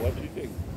What do you think?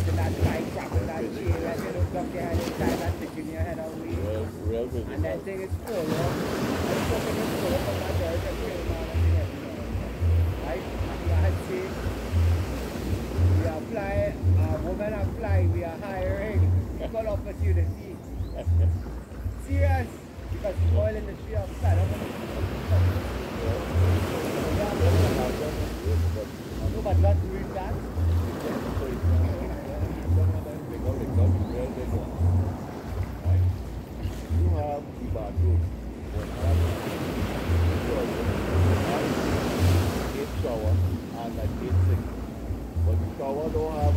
putting that tight crap in that chair and you don't your head inside and sticking your head out real, real good. And that thing is full, you know? I'm fucking my and kill. Right? You had we apply, a woman we are hiring equal opportunity. Serious. Because the oil industry outside, I'm going to No, but not bagus buat harapan. Insya Allah, insya Allah, anak kita. Doa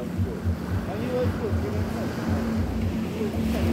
возьмут. Они возьмут, не возьмут.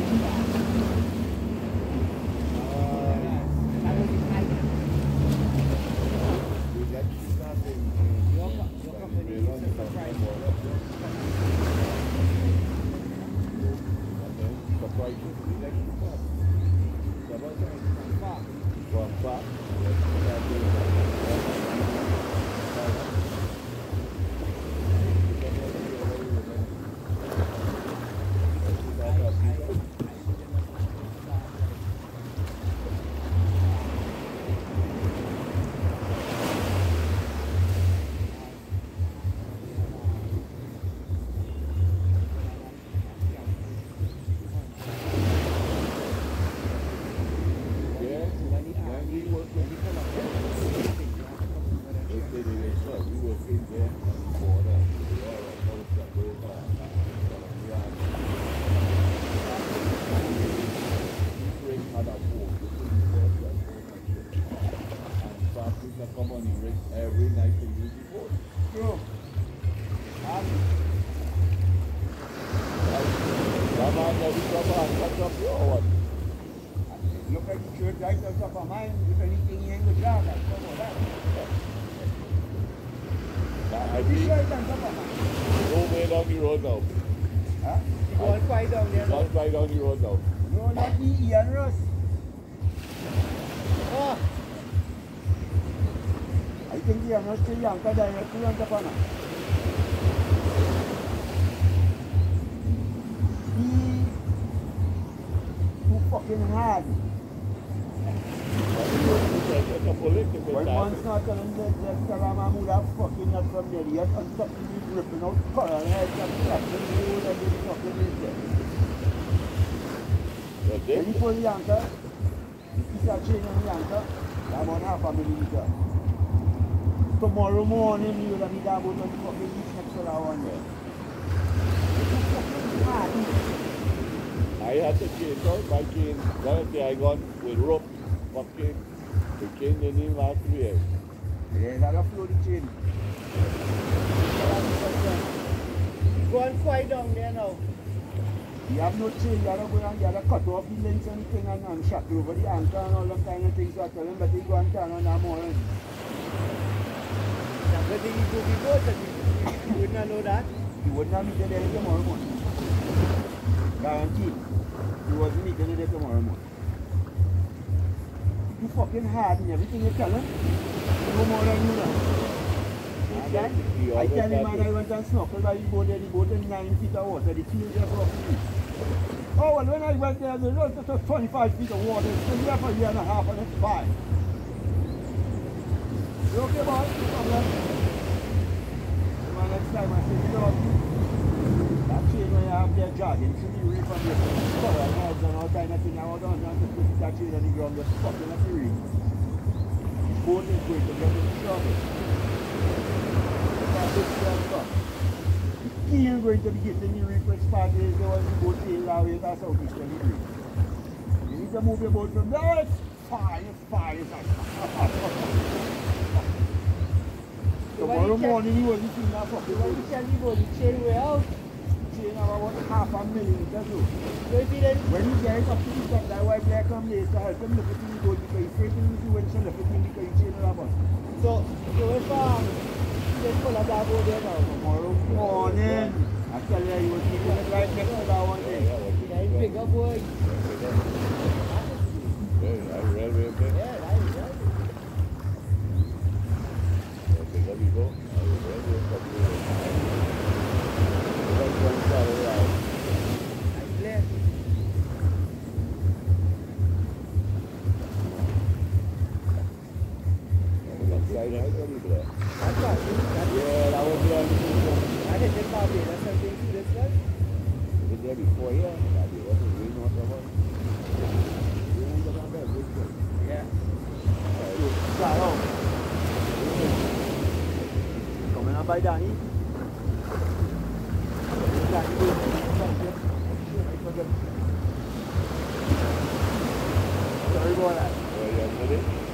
Fight down the road now. No, not the Ian Russ. Ah. I think Ian because I have two on of him. He too fucking hard. When one's not telling the him I'm that fucking not from there yet and something is ripping out heads and wood and fucking is. But When then, you pull the anchor, you piece of chain on the anchor, I'm on half a millimeter. Tomorrow morning you will be down about the fucking reach next to that. I had to change out my chain. That day I got with rope, fucking, the chain in him last year. Yeah, that'll flow the chain. Go and fight down there now. You have no chain, you have to go and you have to cut off the links and thing and, and shut over the anchor and all them kind of things. So I tell him, but he go and turn on that morning. The thing you do before, so you, you would not know that. He would not meet there tomorrow morning. Guaranteed. He wasn't meeting there tomorrow morning. You fucking hard in everything you tell him. No more than you? He I tell him, man, I went and snorkeled by the boat there, the boat in nine feet of water, the field just off me. Oh, well, when I went there, there was just 25 feet of water. It's been there for a year and a half and it's fine. You okay, boy? No problem. Man next time I say, you that chain where you have there jogging should be right from your coral heads and all kind of thing. I want to to put that chain on the ground, just fucking up the. The boat is going to get in trouble. This is The going to be getting the reef which part is the one the boat sail that way, that's how it's going to be. You need to move your boat from there, it's fine, it's fine, it's like Tomorrow morning he wasn't seeing that fucking When boat. you tell me about the chain way out, Chain about half a millimeter though. so if you then, When he gets up to the top, that white black come later, help him look at the boat because he's straight in the when she look at him because he's chain of that boat. so, so if um, you just pull up that there now, Tomorrow morning, I tell you, he was keeping it right next to that one Yeah, there. yeah, what you know, you pick up boy. Yeah, I read. Yeah, that Up by Danny. Sorry about.